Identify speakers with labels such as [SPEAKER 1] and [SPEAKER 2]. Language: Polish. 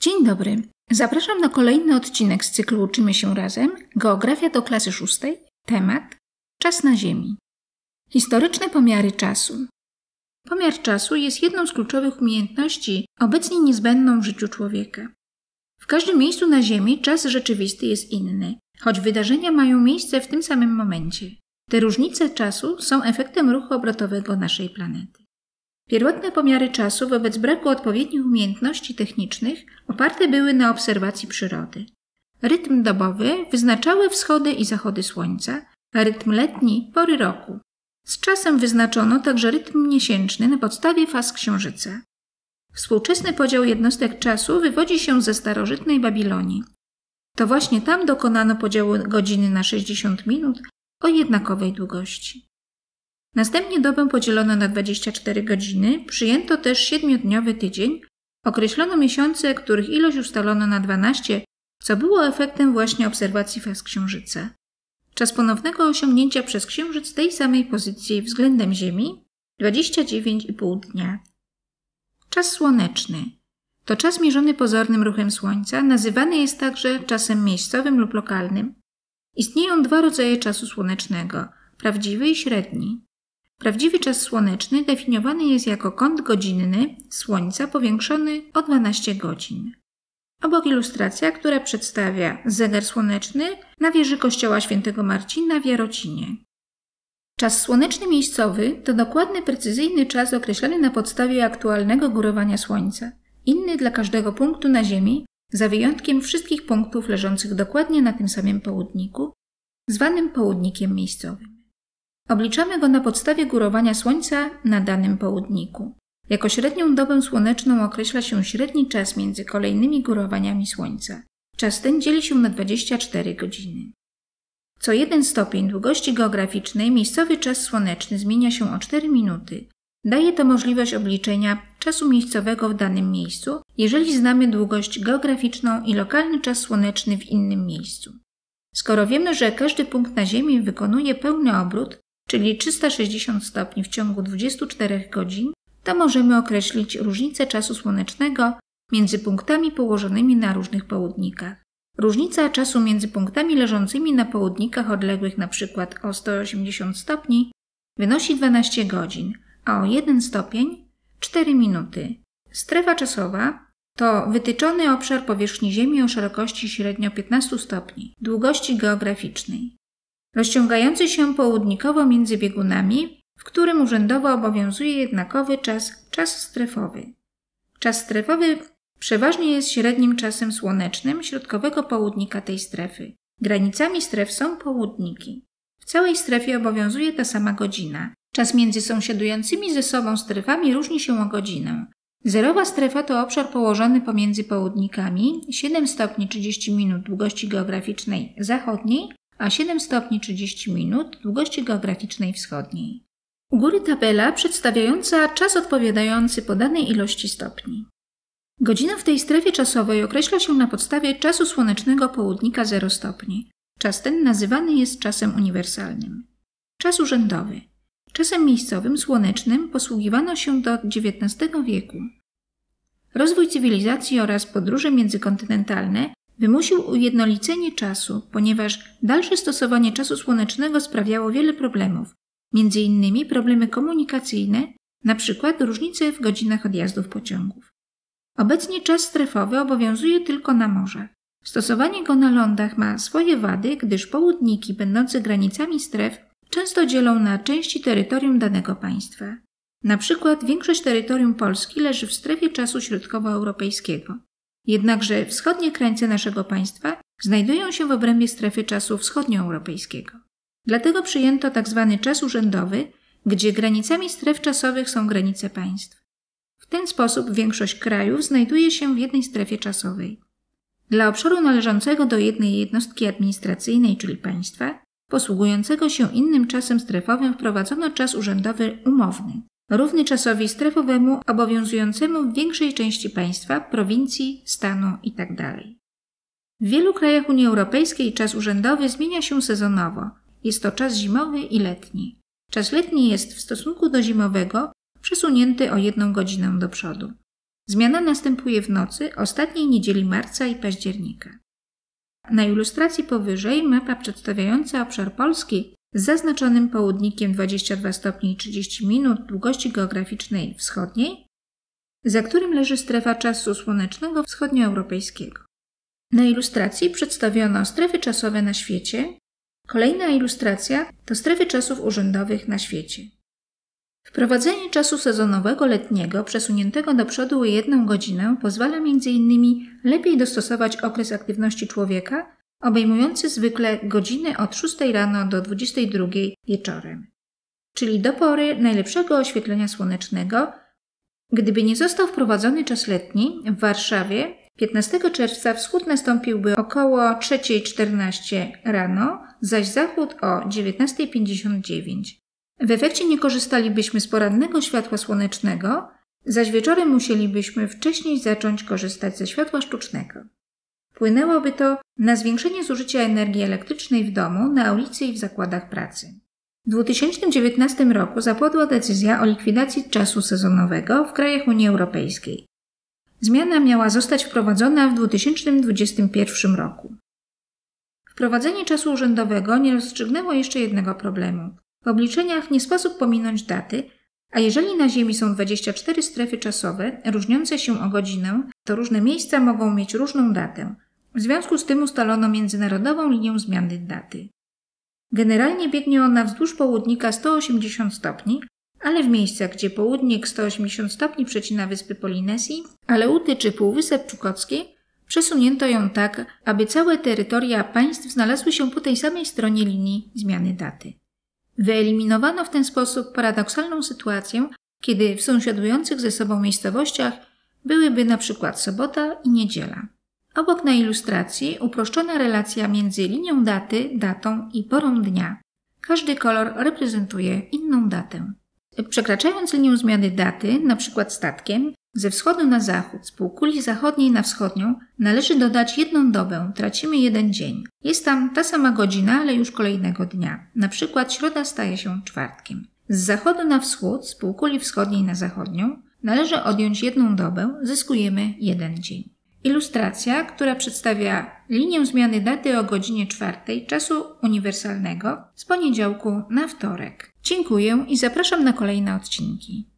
[SPEAKER 1] Dzień dobry. Zapraszam na kolejny odcinek z cyklu Uczymy się razem. Geografia do klasy szóstej. Temat Czas na Ziemi. Historyczne pomiary czasu. Pomiar czasu jest jedną z kluczowych umiejętności obecnie niezbędną w życiu człowieka. W każdym miejscu na Ziemi czas rzeczywisty jest inny, choć wydarzenia mają miejsce w tym samym momencie. Te różnice czasu są efektem ruchu obrotowego naszej planety. Pierwotne pomiary czasu wobec braku odpowiednich umiejętności technicznych oparte były na obserwacji przyrody. Rytm dobowy wyznaczały wschody i zachody słońca, a rytm letni pory roku. Z czasem wyznaczono także rytm miesięczny na podstawie faz księżyca. Współczesny podział jednostek czasu wywodzi się ze starożytnej Babilonii. To właśnie tam dokonano podziału godziny na 60 minut o jednakowej długości. Następnie dobę podzielono na 24 godziny, przyjęto też siedmiodniowy tydzień, określono miesiące, których ilość ustalono na 12, co było efektem właśnie obserwacji faz Księżyca. Czas ponownego osiągnięcia przez Księżyc tej samej pozycji względem Ziemi 29,5 dnia. Czas słoneczny to czas mierzony pozornym ruchem Słońca, nazywany jest także czasem miejscowym lub lokalnym. Istnieją dwa rodzaje czasu słonecznego prawdziwy i średni. Prawdziwy czas słoneczny definiowany jest jako kąt godzinny Słońca powiększony o 12 godzin. Obok ilustracja, która przedstawia zegar słoneczny na wieży kościoła świętego Marcina w Jarocinie. Czas słoneczny miejscowy to dokładny, precyzyjny czas określony na podstawie aktualnego górowania Słońca, inny dla każdego punktu na Ziemi, za wyjątkiem wszystkich punktów leżących dokładnie na tym samym południku, zwanym południkiem miejscowym. Obliczamy go na podstawie górowania Słońca na danym południku. Jako średnią dobę słoneczną określa się średni czas między kolejnymi górowaniami Słońca. Czas ten dzieli się na 24 godziny. Co jeden stopień długości geograficznej miejscowy czas słoneczny zmienia się o 4 minuty. Daje to możliwość obliczenia czasu miejscowego w danym miejscu, jeżeli znamy długość geograficzną i lokalny czas słoneczny w innym miejscu. Skoro wiemy, że każdy punkt na Ziemi wykonuje pełny obrót, czyli 360 stopni w ciągu 24 godzin, to możemy określić różnicę czasu słonecznego między punktami położonymi na różnych południkach. Różnica czasu między punktami leżącymi na południkach odległych np. o 180 stopni wynosi 12 godzin, a o 1 stopień 4 minuty. Strefa czasowa to wytyczony obszar powierzchni Ziemi o szerokości średnio 15 stopni, długości geograficznej rozciągający się południkowo między biegunami, w którym urzędowo obowiązuje jednakowy czas, czas strefowy. Czas strefowy przeważnie jest średnim czasem słonecznym środkowego południka tej strefy. Granicami stref są południki. W całej strefie obowiązuje ta sama godzina. Czas między sąsiadującymi ze sobą strefami różni się o godzinę. Zerowa strefa to obszar położony pomiędzy południkami 7 stopni 30 minut długości geograficznej zachodniej a 7 stopni 30 minut długości geograficznej wschodniej. U góry tabela przedstawiająca czas odpowiadający podanej ilości stopni. Godzina w tej strefie czasowej określa się na podstawie czasu słonecznego południka 0 stopni. Czas ten nazywany jest czasem uniwersalnym. Czas urzędowy. Czasem miejscowym słonecznym posługiwano się do XIX wieku. Rozwój cywilizacji oraz podróże międzykontynentalne wymusił ujednolicenie czasu, ponieważ dalsze stosowanie czasu słonecznego sprawiało wiele problemów, między innymi problemy komunikacyjne, np. różnice w godzinach odjazdów pociągów. Obecnie czas strefowy obowiązuje tylko na morzach. Stosowanie go na lądach ma swoje wady, gdyż południki będące granicami stref często dzielą na części terytorium danego państwa. Na przykład większość terytorium Polski leży w strefie czasu środkowoeuropejskiego. Jednakże wschodnie krańce naszego państwa znajdują się w obrębie strefy czasu wschodnioeuropejskiego. Dlatego przyjęto tzw. Tak czas urzędowy, gdzie granicami stref czasowych są granice państw. W ten sposób większość krajów znajduje się w jednej strefie czasowej. Dla obszaru należącego do jednej jednostki administracyjnej, czyli państwa, posługującego się innym czasem strefowym, wprowadzono czas urzędowy umowny, równy czasowi strefowemu obowiązującemu w większej części państwa, prowincji, stanu itd. Tak w wielu krajach Unii Europejskiej czas urzędowy zmienia się sezonowo. Jest to czas zimowy i letni. Czas letni jest w stosunku do zimowego przesunięty o jedną godzinę do przodu. Zmiana następuje w nocy ostatniej niedzieli marca i października. Na ilustracji powyżej mapa przedstawiająca obszar Polski z zaznaczonym południkiem 22 stopni i 30 minut długości geograficznej wschodniej, za którym leży strefa czasu słonecznego wschodnioeuropejskiego. Na ilustracji przedstawiono strefy czasowe na świecie. Kolejna ilustracja to strefy czasów urzędowych na świecie. Wprowadzenie czasu sezonowego letniego przesuniętego do przodu o jedną godzinę pozwala m.in. lepiej dostosować okres aktywności człowieka, obejmujący zwykle godziny od 6 rano do 22 wieczorem, czyli do pory najlepszego oświetlenia słonecznego. Gdyby nie został wprowadzony czas letni, w Warszawie 15 czerwca wschód nastąpiłby około 3.14 rano, zaś zachód o 19.59. W efekcie nie korzystalibyśmy z porannego światła słonecznego, zaś wieczorem musielibyśmy wcześniej zacząć korzystać ze światła sztucznego. Wpłynęłoby to na zwiększenie zużycia energii elektrycznej w domu, na ulicy i w zakładach pracy. W 2019 roku zapadła decyzja o likwidacji czasu sezonowego w krajach Unii Europejskiej. Zmiana miała zostać wprowadzona w 2021 roku. Wprowadzenie czasu urzędowego nie rozstrzygnęło jeszcze jednego problemu. W obliczeniach nie sposób pominąć daty, a jeżeli na Ziemi są 24 strefy czasowe, różniące się o godzinę, to różne miejsca mogą mieć różną datę. W związku z tym ustalono międzynarodową linię zmiany daty. Generalnie biegnie ona wzdłuż południka 180 stopni, ale w miejscach, gdzie południk 180 stopni przecina wyspy Polinezji, Aleuty czy Półwysep Czukocki, przesunięto ją tak, aby całe terytoria państw znalazły się po tej samej stronie linii zmiany daty. Wyeliminowano w ten sposób paradoksalną sytuację, kiedy w sąsiadujących ze sobą miejscowościach byłyby na przykład sobota i niedziela. Obok na ilustracji uproszczona relacja między linią daty, datą i porą dnia. Każdy kolor reprezentuje inną datę. Przekraczając linię zmiany daty, np. statkiem, ze wschodu na zachód, z półkuli zachodniej na wschodnią, należy dodać jedną dobę, tracimy jeden dzień. Jest tam ta sama godzina, ale już kolejnego dnia. Na przykład środa staje się czwartkiem. Z zachodu na wschód, z półkuli wschodniej na zachodnią, należy odjąć jedną dobę, zyskujemy jeden dzień. Ilustracja, która przedstawia linię zmiany daty o godzinie czwartej czasu uniwersalnego z poniedziałku na wtorek. Dziękuję i zapraszam na kolejne odcinki.